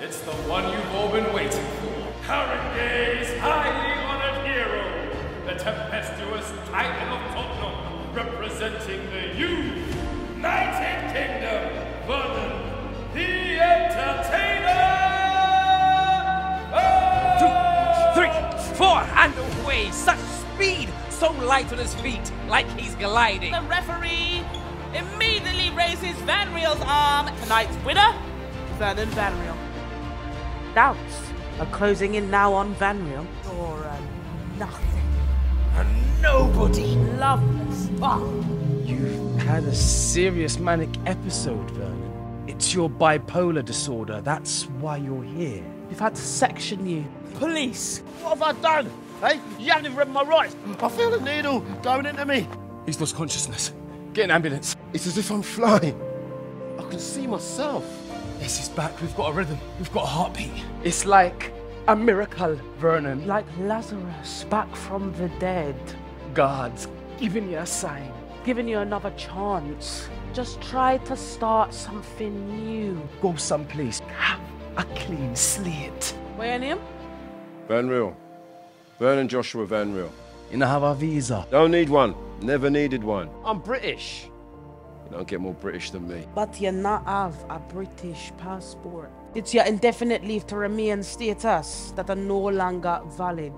It's the one you've all been waiting for. Haringey's highly honored hero, the tempestuous Titan of Tottenham, representing the United Kingdom, Vernon, the Entertainer! Three, four, and away! Such speed! So light on his feet, like he's gliding. The referee immediately raises Vanriel's arm. Tonight's winner, Vernon Vanriel. Doubts are closing in now on Vanriel. You're a nothing. A nobody. Loveless. Ah, You've had a serious manic episode, Vernon. It's your bipolar disorder. That's why you're here. we've had to section you. Police! What have I done? Hey, you haven't even read my rights. I feel a needle going into me. He's lost consciousness. Get an ambulance. It's as if I'm flying. I can see myself. Yes, he's back. We've got a rhythm. We've got a heartbeat. It's like a miracle, Vernon. Like Lazarus back from the dead. God's giving you a sign. Giving you another chance. Just try to start something new. Go someplace. Have a clean slate. What's your name? Vanriel. Vernon Joshua Vanriel. You know, have a visa. Don't need one. Never needed one. I'm British. Don't get more British than me. But you not have a British passport. It's your indefinite leave to remain status that are no longer valid.